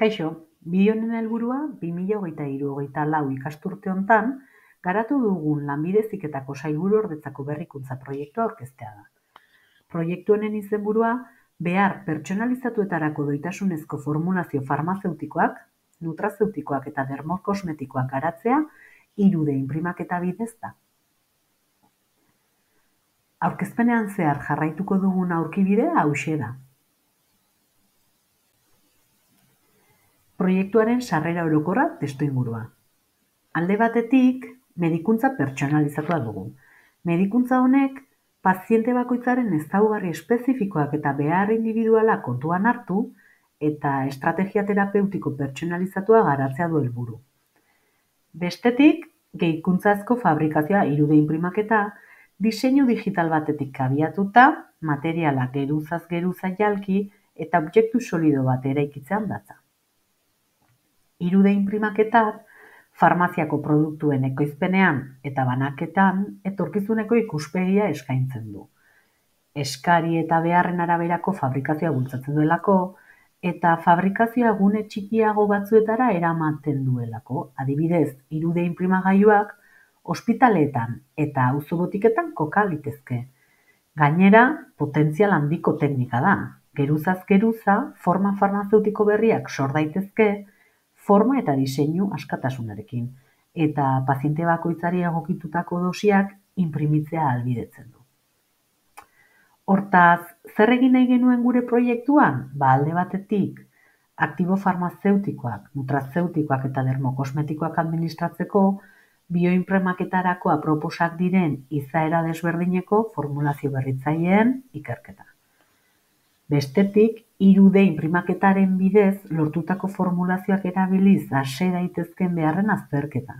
Kaixo, bideo honen helburua 2023-2024 ikasturte hontan garatu dugun Lanbide Heziketako Sailburuordetzako berrikuntza proiektua aurkeztea da. Proiektu honen izenburua behar pertsonalizatuetarako doitasunezko formulazio farmazeutikoak, nutrazeutikoak eta dermokosmetikoak garatzea 3D inprimaketa bidez da. Aurkezpenean zehar jarraituko dugun aurkibidea hauxe da. Proiektuaren sarrera orokorra testuingurua. Alde batetik, medikuntza pertsonalizatua dugu. Medikuntza honek paziente bakoitzaren ezaugarri espezifikoak eta behar individuala kontuan hartu eta estrategia terapeutiko pertsonalizatua garatzea du helburu. Bestetik, gehikuntzazko fabrikazioa 3D inprimaketa, diseinu digital batetik abiatuta, materiala geruzaz geruza jalki eta objektu solido bat eraikitzean datza. 3D inprimaketak farmaziako produktuen ekoizpenean eta banaketan etorkizuneko ikuspegia eskaintzen du. Eskari eta beharren araberako fabrikazioa bultzatzen duelako eta fabrikazioa gune txikiago batzuetara eramaten duelako. Adibidez, 3D inprimagailuak ospitaleetan eta auzobotiketan koka litezke. Gainera, potentzial handiko teknika da. Geruzaz geruza, forma farmazeutiko berriak sor daitezke, forma eta diseinu askatasunarekin, eta paziente bakoitzari egokitutako dosiak inprimitzea albidetzen du. Hortaz, zer egin nahi genuen gure proiektuan? Ba, alde batetik, aktibo farmazeutikoak, nutrazeutikoak eta dermokosmetikoak administratzeko bioinpremaketarako aproposak diren izaera desberdineko formulazio berritzaileen ikerketa. Bestetik, 3D inprimaketaren bidez lortutako formulazioak erabiliz ase daitezken beharren azterketa.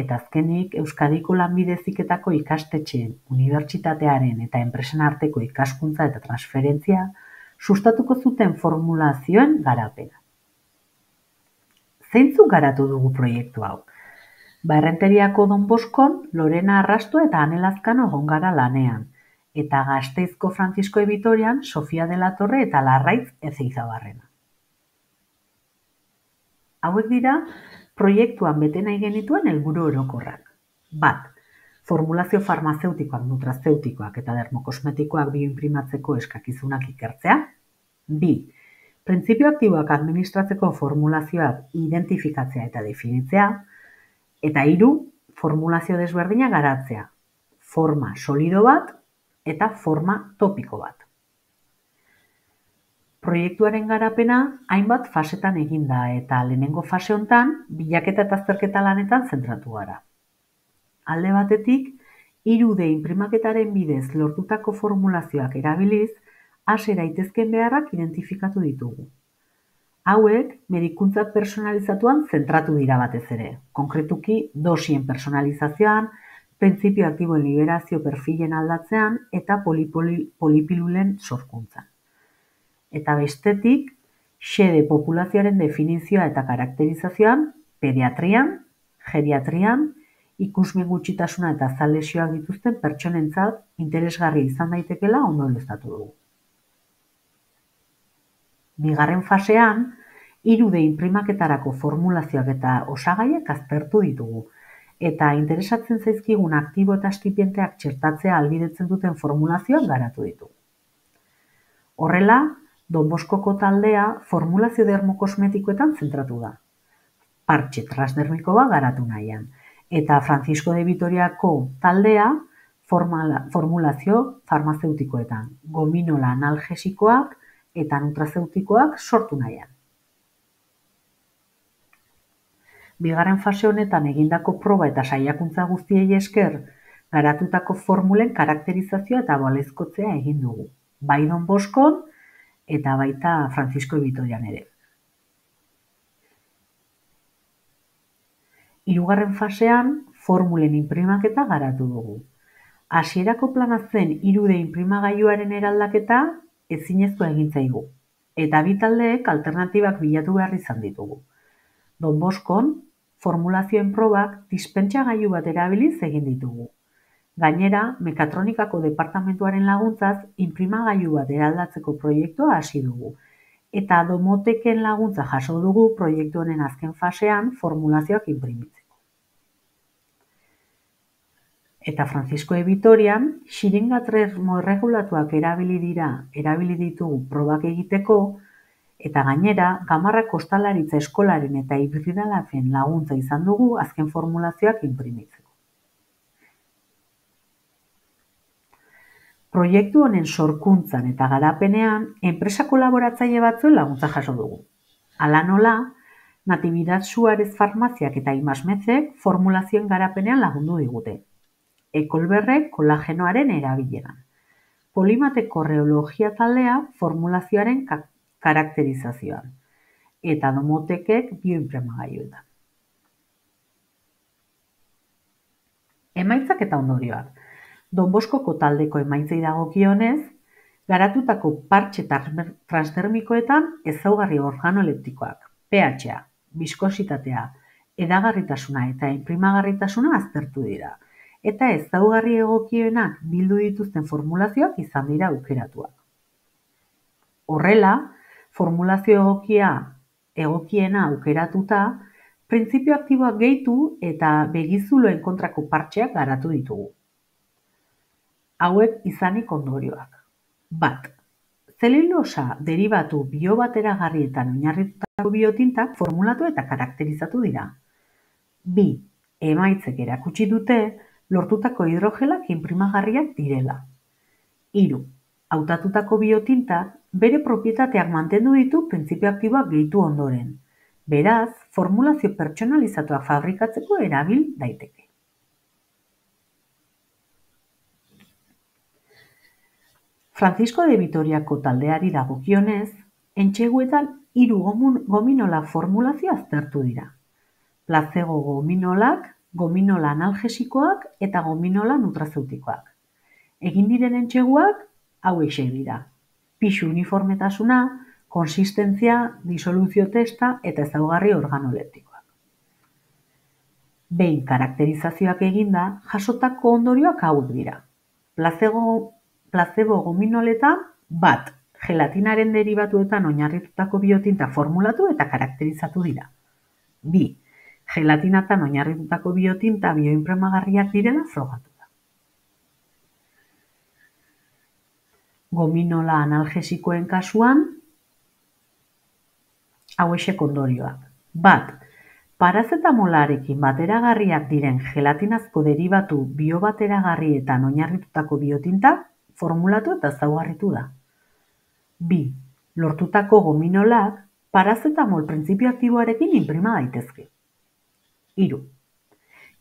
Eta azkenik, Euskadiko lanbide heziketako ikastetxeen, unibertsitatearen eta enpresen arteko ikaskuntza eta transferentzia sustatuko zuten formulazioen garapena. Zeintzuk garatu dugu proiektu hau? Ba, errenteriako Don Boskon, Lorena Arrastu eta Anelazkano egon gara lanean – eta Gasteizko Frantzisko Ebitorian Sofia de la Torre eta Larraitz Ezeizabarrena. Hauek dira proiektuan bete nahi genituen helburu orokorrak. Bat, formulazio farmazeutikoak, nutrazeutikoak eta dermokosmetikoak bioinprimatzeko eskakizunak ikertzea. Bi, printzipio aktiboak administratzeko formulazioak identifikatzea eta definitzea. Eta hiru, formulazio desberdina garatzea. Forma solido bat eta forma topiko bat. Proiektuaren garapena hainbat fasetan egin da eta lehenengo fase hontan bilaketa eta azterketa lanetan zentratu gara. Alde batetik, 3D inprimaketaren bidez lortutako formulazioak erabiliz, hase daitezken beharrak identifikatu ditugu. Hauek, medikuntza personalizatuan zentratu dira batez ere, konkretuki dosien personalizazioan, printzipio aktiboen liberazio perfilen aldatzean eta polipilulen sorkuntzan. Eta bestetik, xede populazioaren definizioa eta karakterizazioan, pediatrian, geriatrian, ikusmen gutxitasuna eta zalesioak dituzten pertsonentzat interesgarri izan daitekela ondo eleztatu dugu. Bigarren fasean, irude inprimaketarako formulazioak eta osagaiak aztertu ditugu, eta interesatzen zaizkigun aktibo eta astipienteak txertatzea albidetzen duten formulazioak garatu ditu. Horrela, Don Boskoko taldea formulazio dermokosmetikoetan zentratu da. Partxe transdermiko bat garatu nahian. Eta Francisco de Vitoriako taldea formulazio farmazeutikoetan. Gominola analgesikoak eta nutrazeutikoak sortu nahian. Bigarren fase honetan egindako proba eta saiakuntza guztiei esker, garatutako formulen karakterizazioa eta balezkotzea egin dugu. Bai Don Boskon eta baita Francisco Ebitorian ere. Hirugarren fasean, formulen inprimaketa garatu dugu. Hasierako plana zen 3D inprimagailuaren eraldaketa ezinezkoa egin zaigu eta bi taldeek alternatibak bilatu behar izan ditugu. Don Boskon formulazioen probak dispentsagailu bat erabiliz egin ditugu. Gainera, mekatronikako departamentuaren laguntzaz, inprimagailu bat eraldatzeko proiektua hasi dugu, eta domoteken laguntza jaso dugu proiektu honen azken fasean formulazioak inprimitzeko. Eta Francisco de Vitorian, xiringa erregulatuak erabili dira, erabili ditugu probak egiteko, eta gainera, gamarra kostalaritza eskolaren eta hibridalafen laguntza izan dugu azken formulazioak inprimitzeko. Proiektu honen sorkuntzan eta garapenean, enpresa kolaboratzaile batzuen laguntza jaso dugu. Hala nola, Natividad Suarez farmaziak eta imasmezek formulazioen garapenean lagundu digute. Ekolberrek kolagenoaren erabileran. Polimate korreologia taldea formulazioaren karakterizazioan. Eta domotekek bioinpremagailuetan. Emaitzak eta ondorioak. Don Boskoko taldeko emaitzei dagokionez, garatutako partxe transdermikoetan ezaugarri organoleptikoak, pH-a, biskositatea, edagarritasuna eta inprimagarritasuna aztertu dira, eta ezaugarri egokienak bildu dituzten formulazioak izan dira aukeratuak. Horrela, formulazio egokia egokiena aukeratuta, printzipio aktiboak gehitu eta begizuloen kontrako partxeak garatu ditugu hauek izanik ondorioak. Bat, zelilosa deribatu biobateragarrietan oinarritutako biotintak formulatu eta karakterizatu dira. Bi, emaitzek erakutsi dute lortutako hidrogelak inprimagarriak direla. Hiru, hautatutako biotintak bere propietateak mantendu ditu printzipio aktiboak gehitu ondoren. Beraz, formulazio pertsonalizatuak fabrikatzeko erabil daiteke. Francisco de Vitoriako taldeari dagokionez, entxeguetan hiru gominola formulazio aztertu dira. Placebo gominolak, gominola analgesikoak eta gominola nutrazeutikoak. Egin diren entxeguak hauek dira. Pixu uniformetasuna, konsistentzia, disoluzio testa eta ezaugarri organoleptikoak. Behin karakterizazioak eginda, jasotako ondorioak hauek dira. Placebo Placebo gominoletan bat gelatinaren deribatuetan oinarritutako biotinta formulatu eta karakterizatu dira. Bi, gelatinatan oinarritutako biotinta bioinpremagarriak direla frogatu da. Gominola analgesikoen kasuan, hauesek ondorioak. Bat, parazetamolarekin bateragarriak diren gelatinazko deribatu biobateragarrietan oinarritutako biotinta formulatu eta zaugarritu da. Bi, lortutako gominolak parazetamol printzipio aktiboarekin inprima daitezke. Hiru,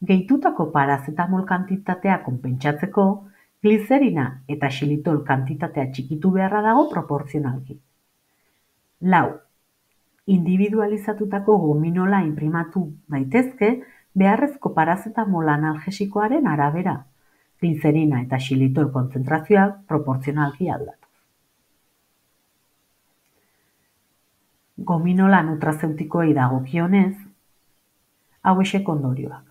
gehitutako parazetamol kantitatea konpentsatzeko, glizerina eta xilitol kantitatea txikitu beharra dago proportzionalki. Lau, individualizatutako gominola inprimatu daitezke beharrezko parazetamol analgesikoaren arabera glinzerina eta xilitol kontzentrazioak proportzionalki aldatu. Gominola nutrazeutikoei dagokionez, hauesek ondorioak.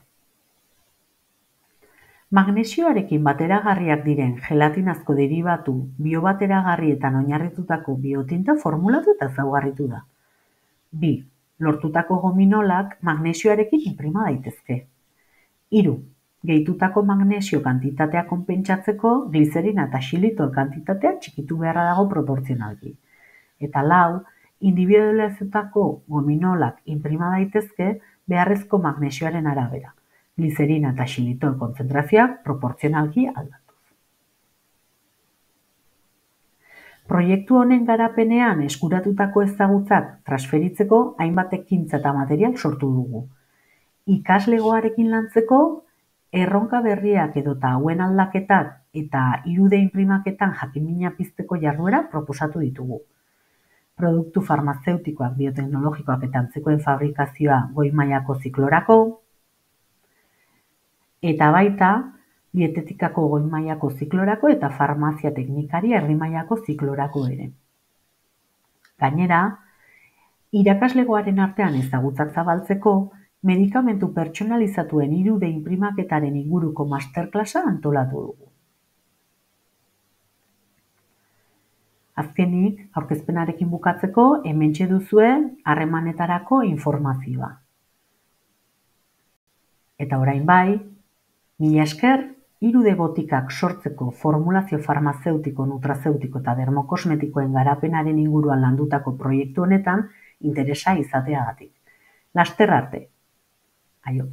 Magnesioarekin bateragarriak diren gelatinazko deribatu biobateragarrietan oinarritutako biotinta formulatu eta zaugarritu da. Bi, lortutako gominolak magnesioarekin inprima daitezke. Hiru, Gehitutako magnesio kantitatea konpentsatzeko, glizerina eta xilitol kantitatea txikitu beharra dago proportzionalki. Eta lau, individualizatutako gominolak inprima daitezke beharrezko magnesioaren arabera. Glizerina eta xilitol kontzentrazioak proportzionalki aldatu. Proiektu honen garapenean eskuratutako ezagutzak transferitzeko hainbat ekintza eta material sortu dugu. Ikaslegoarekin lantzeko Erronka berriak edota hauen aldaketak eta irude inprimaketan jakimina pizteko jarduera proposatu ditugu. Produktu farmazeutikoak, bioteknologikoak eta antzekoen fabrikazioa goi mailako ziklorako, eta baita dietetikako goi mailako ziklorako eta farmazia teknikari erdi mailako ziklorako ere. Gainera, irakaslegoaren artean ezagutzak zabaltzeko, medikamentu pertsonalizatuen irude inprimaketaren inguruko masterklasa antolatu dugu. Azkenik, aurkezpenarekin bukatzeko, hementxe duzue harremanetarako informazioa. Eta orain bai, mila esker, irude botikak sortzeko formulazio farmazeutiko, nutrazeutiko eta dermokosmetikoen garapenaren inguruan landutako proiektu honetan interesa izateagatik. Laster arte. Aio.